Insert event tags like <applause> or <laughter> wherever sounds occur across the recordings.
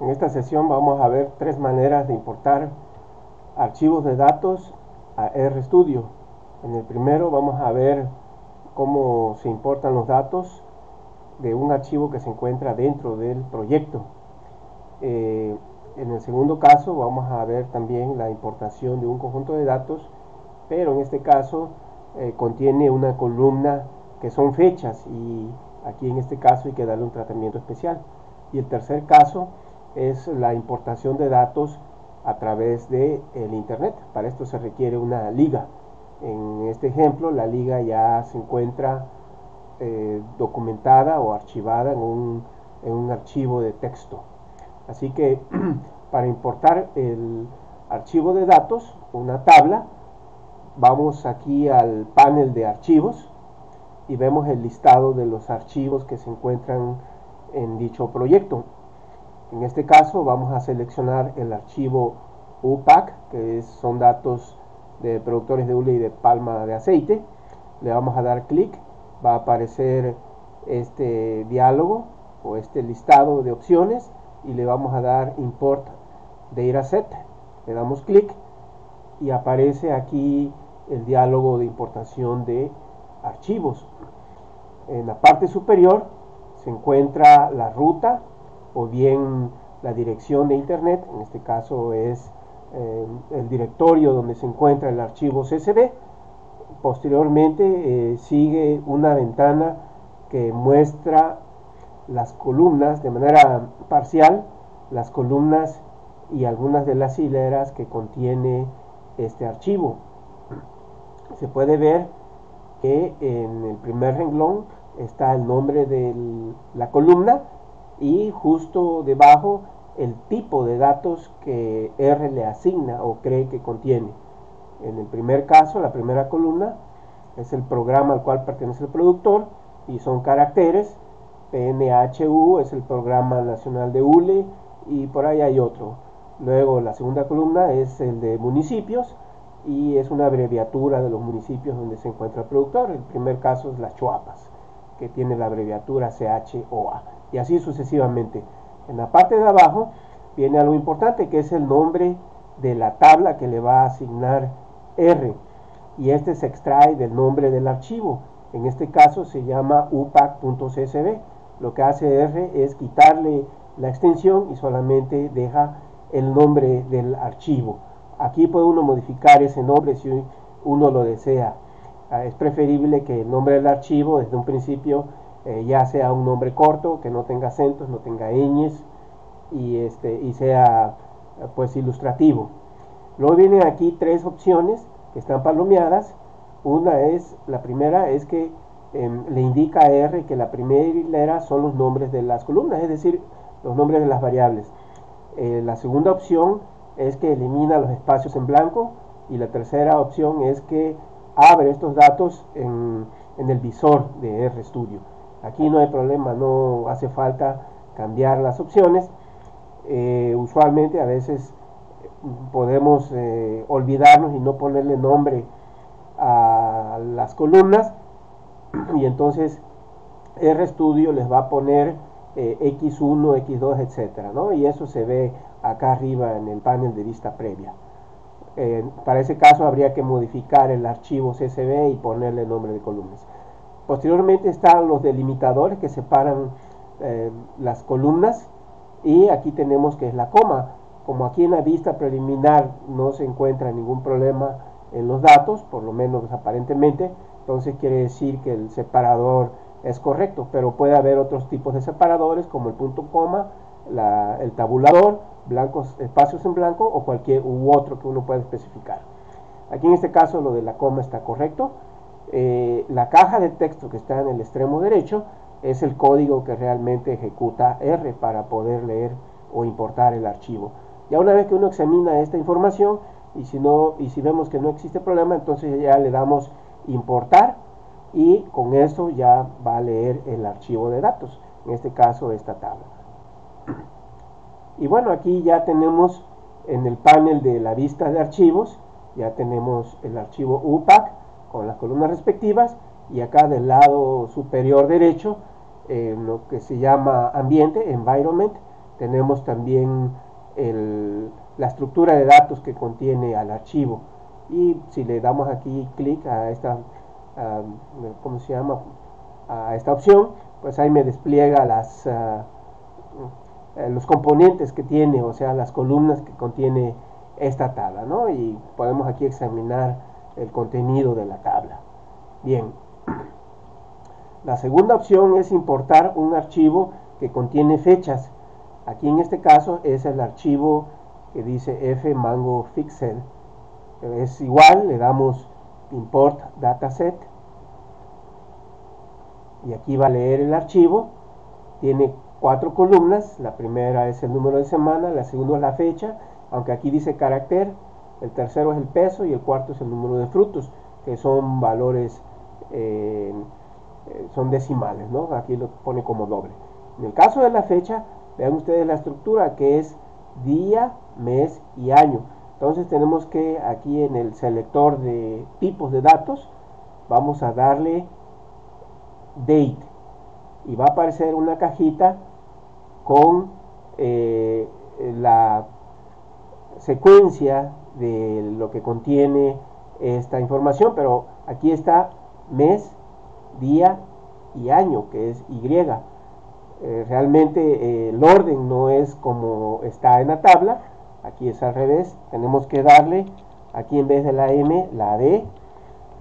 En esta sesión vamos a ver tres maneras de importar archivos de datos a RStudio. En el primero vamos a ver cómo se importan los datos de un archivo que se encuentra dentro del proyecto. Eh, en el segundo caso vamos a ver también la importación de un conjunto de datos, pero en este caso eh, contiene una columna que son fechas y aquí en este caso hay que darle un tratamiento especial. Y el tercer caso es la importación de datos a través de el internet. Para esto se requiere una liga. En este ejemplo, la liga ya se encuentra eh, documentada o archivada en un, en un archivo de texto. Así que <clears throat> para importar el archivo de datos, una tabla, vamos aquí al panel de archivos y vemos el listado de los archivos que se encuentran en dicho proyecto. En este caso vamos a seleccionar el archivo UPAC, que son datos de productores de hule y de palma de aceite. Le vamos a dar clic, va a aparecer este diálogo o este listado de opciones y le vamos a dar Import Dataset. Le damos clic y aparece aquí el diálogo de importación de archivos. En la parte superior se encuentra la ruta o bien la dirección de internet, en este caso es eh, el directorio donde se encuentra el archivo CSV. Posteriormente eh, sigue una ventana que muestra las columnas de manera parcial, las columnas y algunas de las hileras que contiene este archivo. Se puede ver que en el primer renglón está el nombre de la columna y justo debajo el tipo de datos que R le asigna o cree que contiene. En el primer caso, la primera columna es el programa al cual pertenece el productor y son caracteres. PNHU es el programa nacional de ULE y por ahí hay otro. Luego la segunda columna es el de municipios y es una abreviatura de los municipios donde se encuentra el productor. El primer caso es las Chuapas, que tiene la abreviatura CHOA y así sucesivamente. En la parte de abajo viene algo importante que es el nombre de la tabla que le va a asignar R y este se extrae del nombre del archivo. En este caso se llama upac.csv. Lo que hace R es quitarle la extensión y solamente deja el nombre del archivo. Aquí puede uno modificar ese nombre si uno lo desea. Ah, es preferible que el nombre del archivo desde un principio eh, ya sea un nombre corto, que no tenga acentos, no tenga ñes y, este, y sea pues ilustrativo. Luego vienen aquí tres opciones que están palomeadas. Una es, la primera es que em, le indica a R que la primera hilera son los nombres de las columnas, es decir, los nombres de las variables. Eh, la segunda opción es que elimina los espacios en blanco y la tercera opción es que abre estos datos en, el visor de RStudio. Aquí no hay problema, no hace falta cambiar las opciones. Eh, usualmente a veces podemos eh, olvidarnos y no ponerle nombre a las columnas <clears throat> y entonces RStudio les va a poner eh, X1, X2, etcétera, ¿no? Y eso se ve acá arriba en el panel de vista previa. Para ese caso habría que modificar el archivo CSV y ponerle nombre de columnas. Posteriormente están los delimitadores que separan eh, las columnas y aquí tenemos que es la coma. Como aquí en la vista preliminar no se encuentra ningún problema en los datos, por lo menos aparentemente, entonces quiere decir que el separador es correcto, pero puede haber otros tipos de separadores como el punto coma, el tabulador, blancos, espacios en blanco o cualquier u otro que uno pueda especificar. Aquí en este caso lo de la coma está correcto. Eh, la caja de texto que está en el extremo derecho es el código que realmente ejecuta R para poder leer o importar el archivo. Ya una vez que uno examina esta información y si, no, y si vemos que no existe problema, entonces ya le damos importar y con eso ya va a leer el archivo de datos, en este caso esta tabla. Y bueno, aquí ya tenemos en el panel de la vista de archivos, ya tenemos el archivo UPAC, con las columnas respectivas y acá del lado superior derecho en lo que se llama ambiente, environment, tenemos también la estructura de datos que contiene al archivo. Y si le damos aquí clic a esta, ¿cómo se llama? A esta opción, pues ahí me despliega las, ah, eh, los componentes que tiene, o sea, las columnas que contiene esta tabla, ¿no? Y podemos aquí examinar el contenido de la tabla. Bien. La segunda opción es importar un archivo que contiene fechas. Aquí en este caso es el archivo que dice fmango fixed. Es igual, le damos import dataset y aquí va a leer el archivo. Tiene cuatro columnas. La primera es el número de semana, la segunda es la fecha, aunque aquí dice carácter. El tercero es el peso y el cuarto es el número de frutos, que son valores eh, eh, son decimales, ¿no? Aquí lo pone como doble. En el caso de la fecha, vean ustedes la estructura que es día, mes y año. Entonces tenemos que aquí en el selector de tipos de datos, vamos a darle date y va a aparecer una cajita con eh, la secuencia de lo que contiene esta información, pero aquí está mes, día y año, que es Y. Eh, realmente eh, el orden no es como está en la tabla, aquí es al revés, tenemos que darle aquí en vez de la M, la D,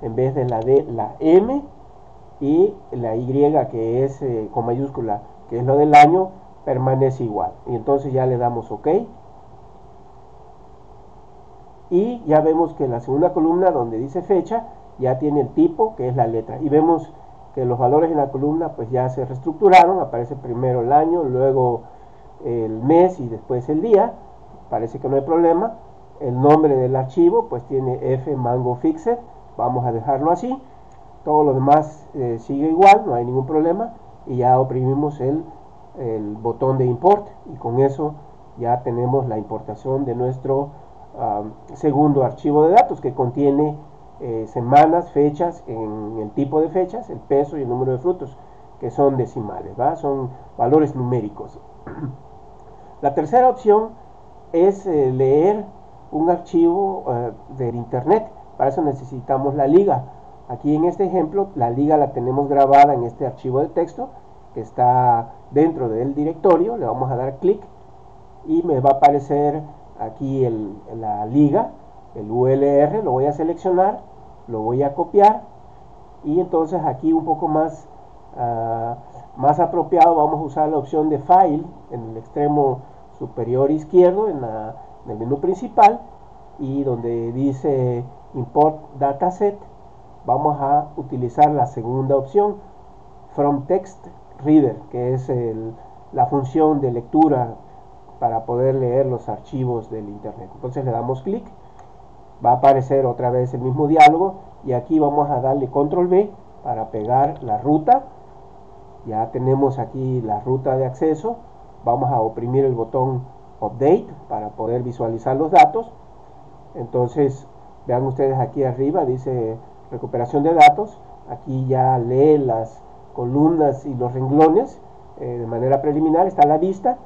en vez de la D, la M, y la Y que es eh, con mayúscula, que es lo del año, permanece igual. Y entonces ya le damos OK. Y ya vemos que la segunda columna donde dice fecha, ya tiene el tipo que es la letra. Y vemos que los valores en la columna pues ya se reestructuraron, aparece primero el año, luego el mes y después el día, parece que no hay problema. El nombre del archivo pues tiene f mango fixed, vamos a dejarlo así. Todo lo demás eh, sigue igual, no hay ningún problema. Y ya oprimimos el, el, botón de import y con eso ya tenemos la importación de nuestro segundo archivo de datos que contiene eh, semanas, fechas, en el tipo de fechas, el peso y el número de frutos, que son decimales, son valores numéricos. <clears throat> La tercera opción es eh, leer un archivo eh, del internet. Para eso necesitamos la liga. Aquí en este ejemplo, la liga la tenemos grabada en este archivo de texto que está dentro del directorio. Le vamos a dar clic y me va a aparecer aquí la liga, el ULR. Lo voy a seleccionar lo voy a copiar y entonces aquí un poco más, ah, más apropiado vamos a usar la opción de File en el extremo superior izquierdo en, el menú principal y donde dice Import Dataset vamos a utilizar la segunda opción From Text Reader que es la función de lectura para poder leer los archivos del internet. Entonces le damos clic va a aparecer otra vez el mismo diálogo y aquí vamos a darle control B para pegar la ruta. Ya tenemos aquí la ruta de acceso vamos a oprimir el botón update para poder visualizar los datos. Entonces vean ustedes aquí arriba dice recuperación de datos. Aquí ya lee las columnas y los renglones eh, de manera preliminar está la vista.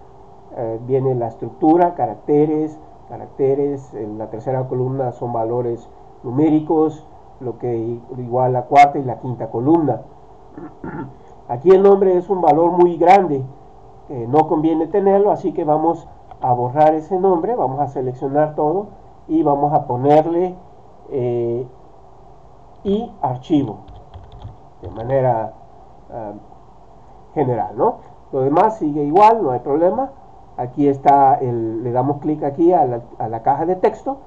Eh, viene la estructura, caracteres, caracteres, en la tercera columna son valores numéricos, lo que igual la cuarta y la quinta columna. <clears throat> Aquí el nombre es un valor muy grande, no conviene tenerlo, así que vamos a borrar ese nombre, vamos a seleccionar todo y vamos a ponerle eh, y archivo de manera ah, general, ¿no? Lo demás sigue igual, no hay problema. Aquí está, el, le damos clic aquí a la, caja de texto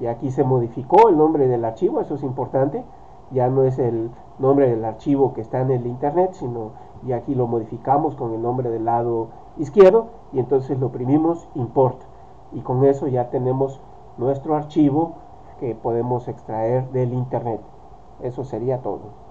y aquí se modificó el nombre del archivo, eso es importante. Ya no es el nombre del archivo que está en el internet, sino y aquí lo modificamos con el nombre del lado izquierdo y entonces lo oprimimos import y con eso ya tenemos nuestro archivo que podemos extraer del internet. Eso sería todo.